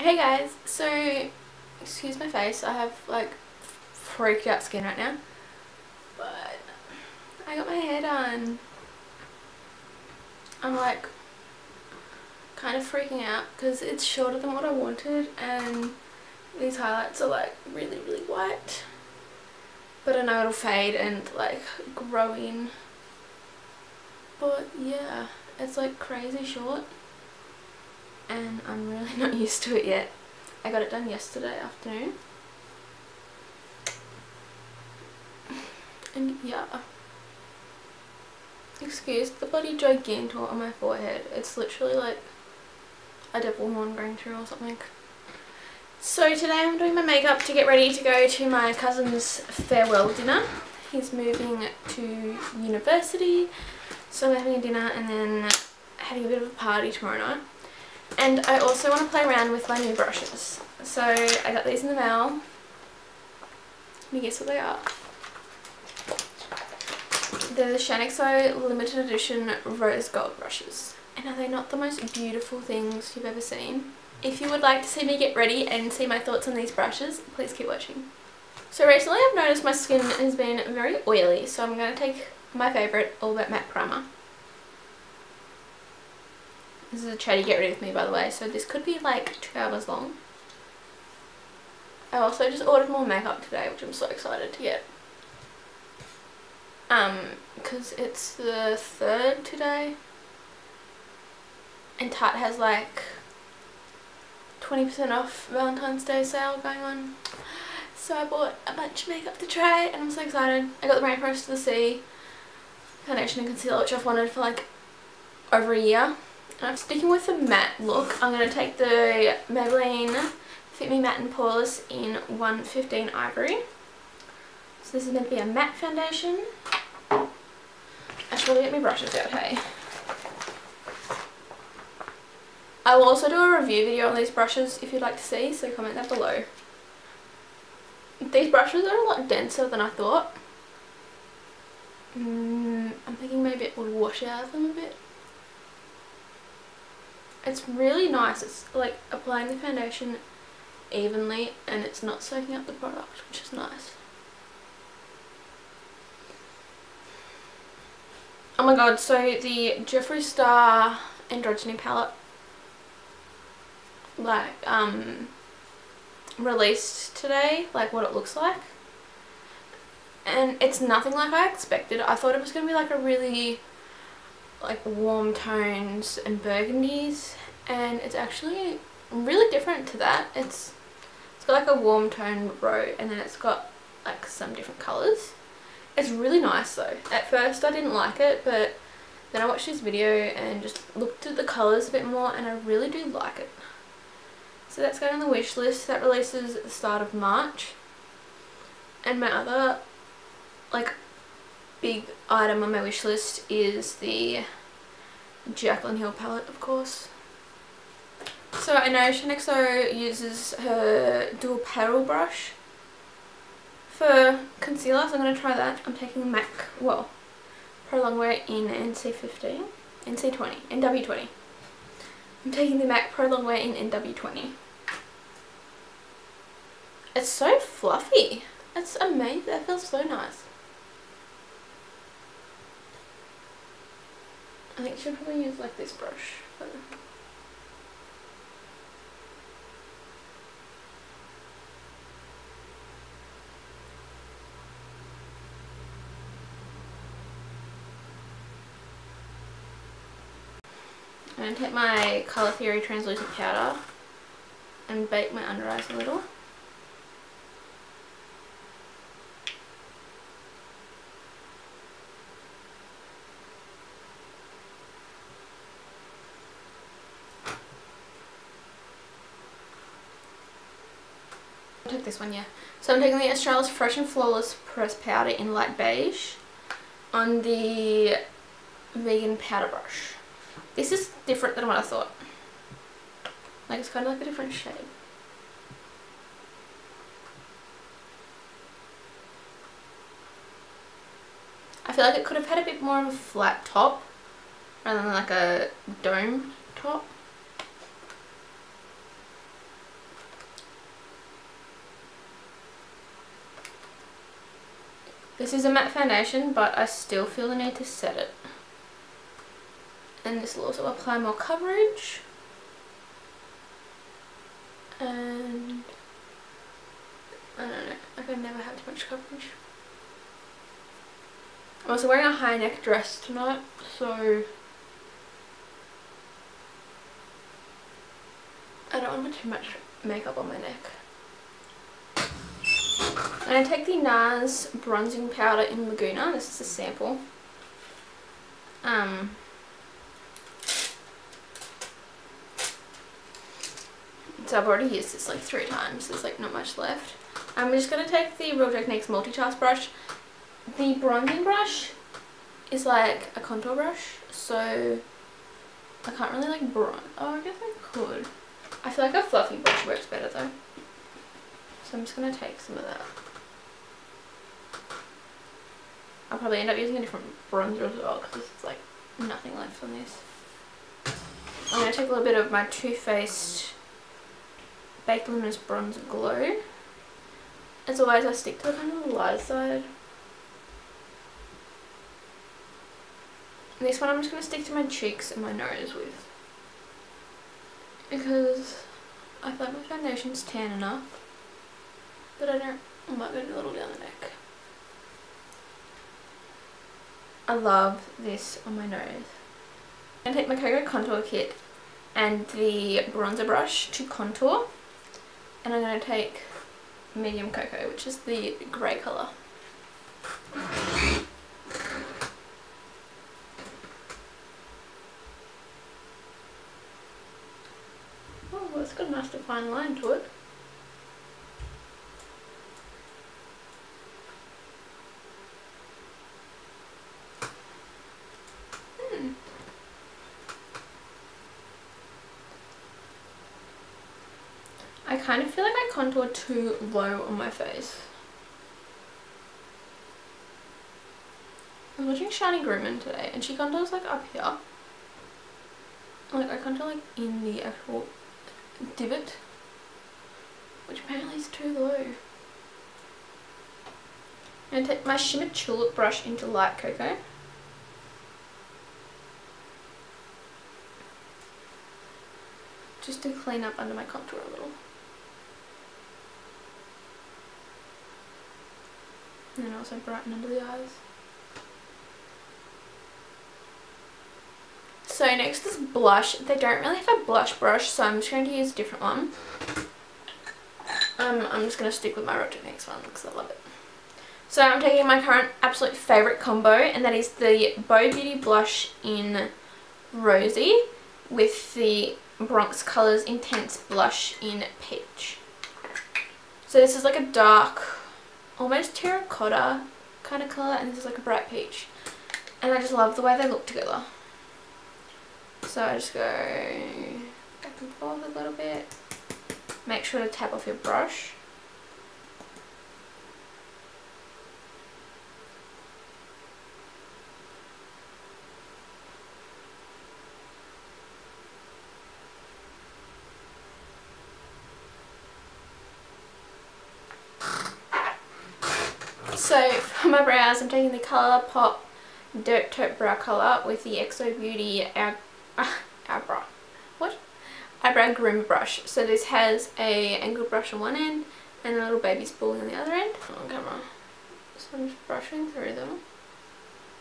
Hey guys, so excuse my face, I have like freaked out skin right now. But I got my hair done. I'm like kind of freaking out because it's shorter than what I wanted and these highlights are like really really white. But I know it'll fade and like grow in. But yeah it's like crazy short and I'm really not used to it yet. I got it done yesterday afternoon. And yeah. Excuse the bloody gigantor on my forehead. It's literally like a devil horn going through or something. So today I'm doing my makeup to get ready to go to my cousin's farewell dinner. He's moving to university so I'm having a dinner and then having a bit of a party tomorrow night and I also want to play around with my new brushes so I got these in the mail let me guess what they are they're the Shaaanxo limited edition rose gold brushes. And are they not the most beautiful things you've ever seen? If you would like to see me get ready and see my thoughts on these brushes, please keep watching. So recently I've noticed my skin has been very oily, so I'm going to take my favourite All That Matte Primer. This is a chatty get ready with me by the way, so this could be like two hours long. I also just ordered more makeup today, which I'm so excited to get. Um because it's the third today. And Tarte has like 20% off Valentine's Day sale going on. So I bought a bunch of makeup to try and I'm so excited. I got the Rainforest to the Sea foundation and concealer which I've wanted for like over a year I'm sticking with the matte look I'm going to take the Maybelline Fit Me Matte and Poreless in 115 Ivory so this is going to be a matte foundation I should really get my brushes out, hey? I will also do a review video on these brushes if you'd like to see, so comment that below. These brushes are a lot denser than I thought. Mm, I'm thinking maybe it would wash out of them a bit. It's really nice. It's like applying the foundation evenly and it's not soaking up the product, which is nice. Oh my god, so the Jeffree Star Androgyny palette like um released today, like what it looks like. And it's nothing like I expected. I thought it was going to be like a really like warm tones and burgundies and it's actually really different to that. It's it's got like a warm tone row and then it's got like some different colours. It's really nice though. At first I didn't like it but then I watched this video and just looked at the colours a bit more and I really do like it. So that's going on the wish list. That releases at the start of March. And my other like big item on my wish list is the Jaclyn Hill palette of course. So I know Shaaanxo uses her dual paddle brush for concealer, so I'm going to try that. I'm taking MAC, well, Pro Longwear in NC15, NC20, NW20. I'm taking the MAC Pro Longwear in NW20. It's so fluffy. It's amazing. That feels so nice. I think should probably use like this brush. I'm going to take my Colour Theory translucent powder and bake my under eyes a little. I took this one, yeah. So I'm taking the Australis Fresh and Flawless Pressed Powder in light beige on the vegan powder brush. This is different than what I thought. Like it's kind of like a different shade. I feel like it could have had a bit more of a flat top rather than like a dome top. This is a matte foundation, but I still feel the need to set it. And this will also apply more coverage. And I don't know, I can never have too much coverage. I'm also wearing a high neck dress tonight, so I don't want too much makeup on my neck. And I take the NARS bronzing powder in Laguna. This is a sample. Um, so I've already used this like three times. There's like not much left. I'm just going to take the Real Techniques multitask brush. The bronzing brush is like a contour brush. So I can't really like bronze. Oh, I guess I could. I feel like a fluffy brush works better though. So I'm just going to take some of that. I'll probably end up using a different bronzer as well because there's like nothing left on this. I'm going to take a little bit of my Too Faced Baked Luminous Bronze Glow. As always, I stick to the kind of lighter side. This one I'm just going to stick to my cheeks and my nose with. Because I feel like my foundation's tan enough. But I don't, I might go a little down the neck. I love this on my nose. I'm going to take my Koko contour kit and the bronzer brush to contour. And I'm going to take medium cocoa, which is the grey colour. Oh, it's got a nice defined line to it. I kind of feel like I contour too low on my face. I was watching Shani Grimmond today and she contours like up here. Like I contour like in the actual divot. Which apparently is too low. I'm going to take my Shimmer Tulip brush into Light Cocoa. Just to clean up under my contour a little. And then also brighten under the eyes. So next is blush. They don't really have a blush brush, so I'm just going to use a different one. Um, I'm just going to stick with my Real Techniques one because I love it. So I'm taking my current absolute favourite combo, and that is the Bow Beauty Blush in Rosy with the Bronx Colours Intense Blush in Peach. So this is like a dark almost terracotta kind of colour and this is like a bright peach. And I just love the way they look together. So I just go back and forth a little bit. Make sure to tap off your brush. So for my brows, I'm taking the Colourpop Dirt Taupe Brow Colour with the XO Beauty Our, uh, Eyebrow, what? Eyebrow Groomer Brush. So this has a angled brush on one end and a little baby spoolie on the other end. On camera. So I'm just brushing through them.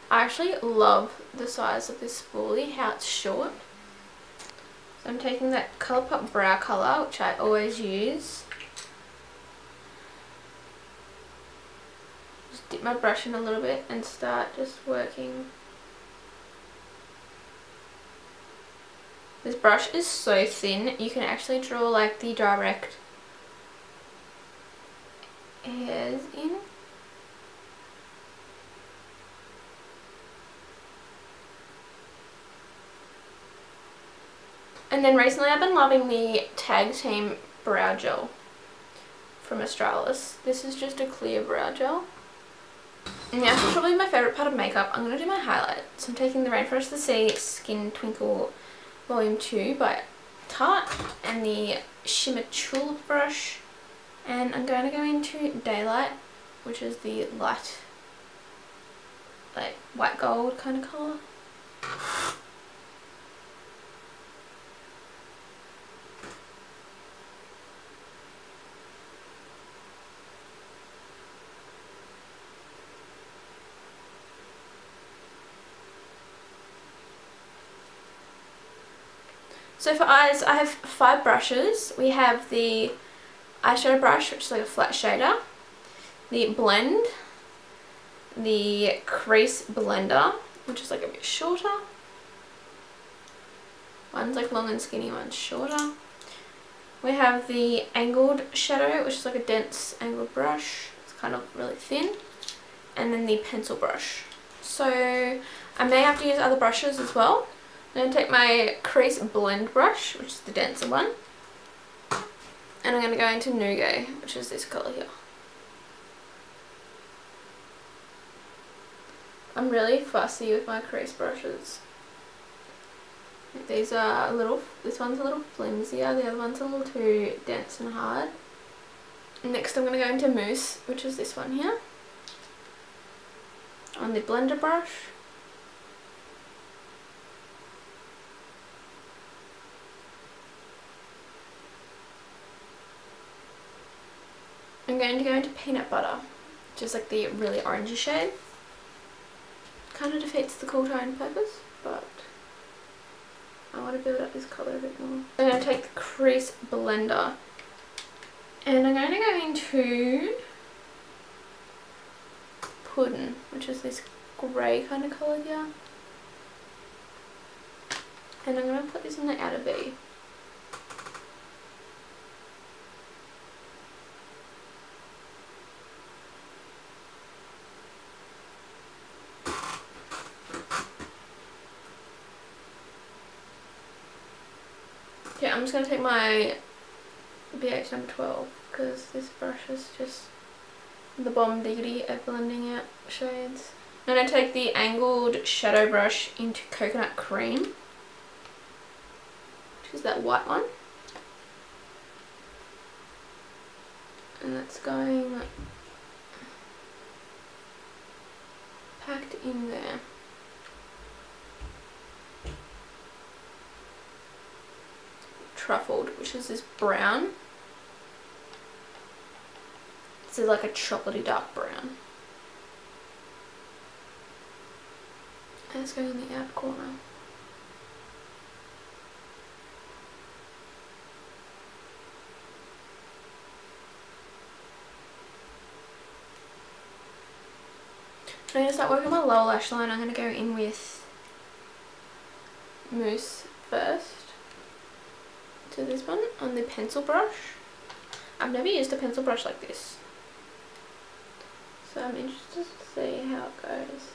I actually love the size of this spoolie, how it's short. So I'm taking that Colourpop Brow Colour, which I always use my brush in a little bit and start just working. This brush is so thin, you can actually draw like the direct hairs in. And then recently I've been loving the Tag Team Brow Gel from Australis. This is just a clear brow gel. Now for probably my favourite part of makeup, I'm going to do my highlight. So I'm taking the Rainforest of the Sea Skin Twinkle Volume 2 by Tarte and the Shimmer Tulip brush. And I'm going to go into Daylight, which is the light like white gold kind of colour. So for eyes, I have five brushes. We have the eyeshadow brush, which is like a flat shader, the blend, the crease blender, which is like a bit shorter. One's like long and skinny, one's shorter. We have the angled shadow, which is like a dense angled brush. It's kind of really thin. And then the pencil brush. So I may have to use other brushes as well. I'm going to take my crease blend brush, which is the denser one. And I'm going to go into Nougat, which is this colour here. I'm really fussy with my crease brushes. These are a little, this one's a little flimsier, the other one's a little too dense and hard. Next I'm going to go into Mousse, which is this one here. On the blender brush. I'm going to go into peanut butter, just like the really orangey shade. Kind of defeats the cool tone purpose, but I want to build up this colour a bit more. I'm going to take the crease blender and I'm going to go into Puddin, which is this grey kind of colour here. And I'm going to put this in the outer V. just going to take my BH number 12 because this brush is just the bomb diggity at blending out shades. I'm going to take the angled shadow brush into coconut cream, which is that white one. And that's going packed in there. Truffled, which is this brown. This is like a chocolatey dark brown. And it's going in the outer corner. I'm going to start working my lower lash line. I'm going to go in with Mousse first to this one on the pencil brush. I've never used a pencil brush like this. So I'm interested to see how it goes.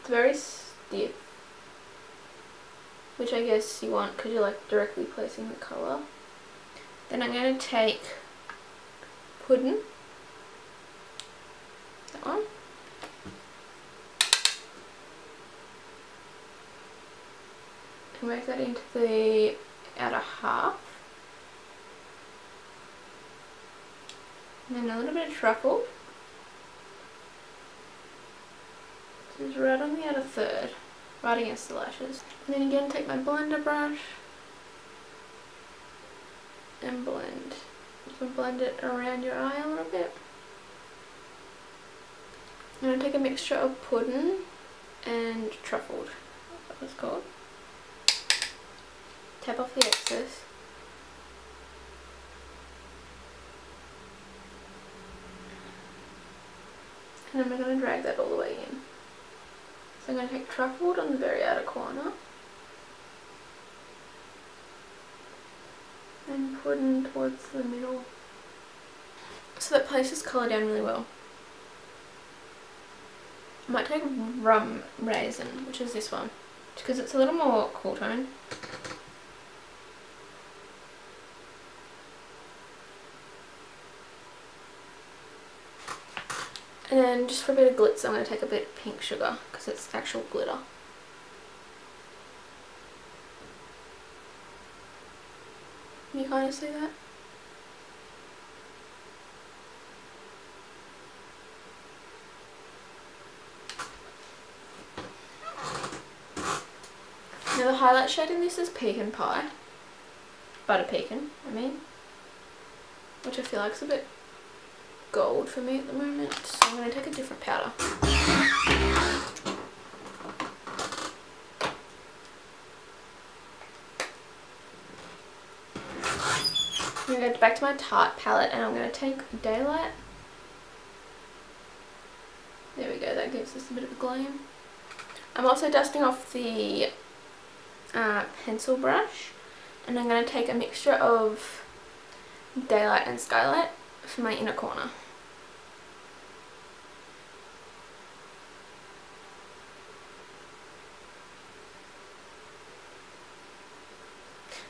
It's very stiff. Which I guess you want because you're like directly placing the colour. Then I'm going to take Puddin. That one. And work that into the outer half. And then a little bit of truffle. This is right on the outer third, right against the lashes. And then again take my blender brush and blend. You can blend it around your eye a little bit. I'm going to take a mixture of puddin and truffled, that's what it's called tap off the excess. And I'm going to drag that all the way in. So I'm going to take truffled on the very outer corner. And puddin towards the middle. So that places colour down really well. I might take rum raisin, which is this one, because it's a little more cool tone. And then just for a bit of glitz, I'm going to take a bit of pink sugar because it's actual glitter. Can you kind of see that? Now the highlight shade in this is Pecan Pie. Butter Pecan, I mean. Which I feel like is a bit gold for me at the moment. So I'm going to take a different powder. I'm going to go back to my Tarte palette and I'm going to take Daylight. There we go, that gives us a bit of a gleam. I'm also dusting off the uh, pencil brush and I'm going to take a mixture of Daylight and Skylight for my inner corner.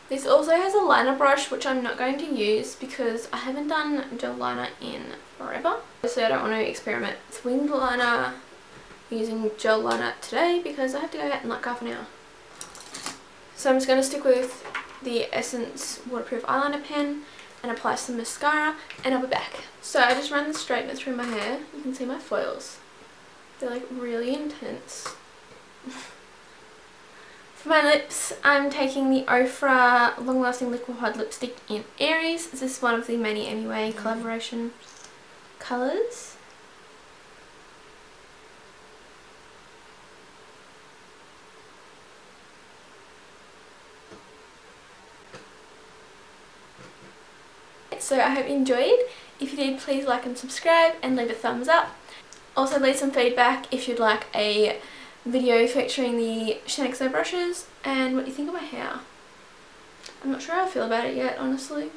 This also has a liner brush which I'm not going to use because I haven't done gel liner in forever. So I don't want to experiment with winged liner using gel liner today because I have to go out in like half an hour. So I'm just going to stick with the Essence waterproof eyeliner pen and apply some mascara and I'll be back. So I just ran the straightener through my hair. You can see my foils. They're like really intense. For my lips, I'm taking the Ofra Long Lasting Liquid Hard Lipstick in Aries. This is one of the Manny MUA mm-hmm. collaboration colours. So I hope you enjoyed. If you did, please like and subscribe and leave a thumbs up. Also leave some feedback if you'd like a video featuring the Shaaanxo brushes and what you think of my hair. I'm not sure how I feel about it yet, honestly.